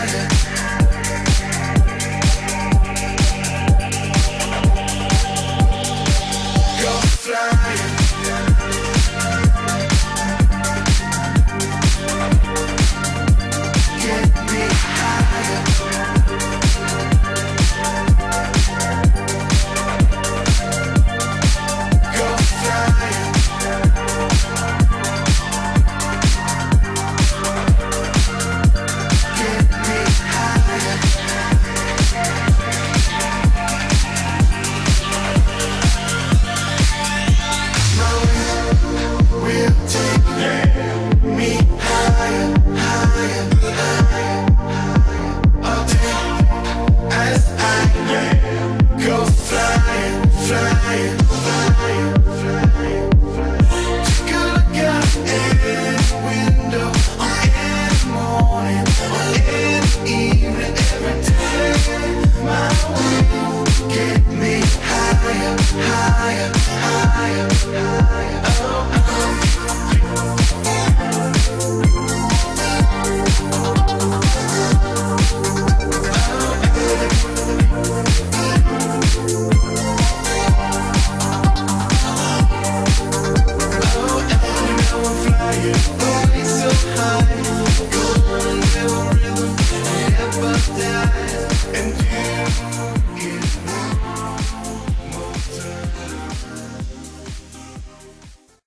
Father.